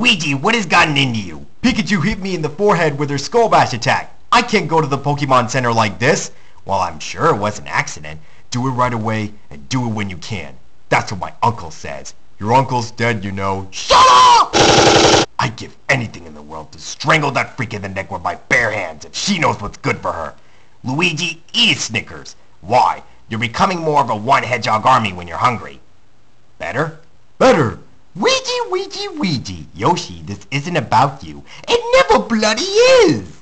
Luigi, what has gotten into you? Pikachu hit me in the forehead with her Skull Bash attack. I can't go to the Pokemon Center like this. Well, I'm sure it was an accident. Do it right away and do it when you can. That's what my uncle says. Your uncle's dead, you know. Shut up! I'd give anything in the world to strangle that freak in the neck with my bare hands if she knows what's good for her. Luigi, eat Snickers. Why? You're becoming more of a one-hedgehog army when you're hungry. Better? Better. Ouija, Ouija, Ouija. Yoshi, this isn't about you. It never bloody is!